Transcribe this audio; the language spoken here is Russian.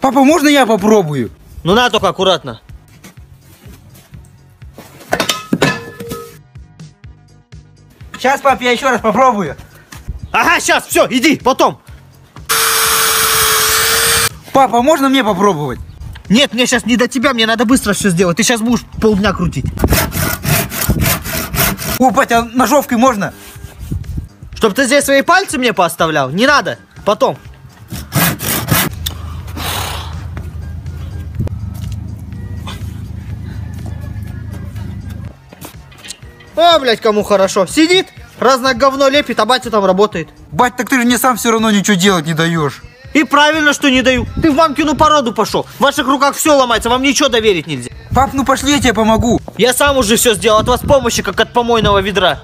Папа, можно я попробую? Ну на, только аккуратно. Сейчас, пап, я еще раз попробую. Ага, сейчас, все, иди, потом. Папа, можно мне попробовать? Нет, мне сейчас не до тебя, мне надо быстро все сделать. Ты сейчас будешь полдня крутить. О, батя, ножовкой можно? Чтоб ты здесь свои пальцы мне поставлял? Не надо, потом. О, блядь, кому хорошо. Сидит, разное говно лепит, а батя там работает. Бать, так ты же мне сам все равно ничего делать не даешь. И правильно, что не даю. Ты в мамкину породу пошел. В ваших руках все ломается, вам ничего доверить нельзя. Пап, ну пошли, я тебе помогу. Я сам уже все сделал, от вас помощи, как от помойного ведра.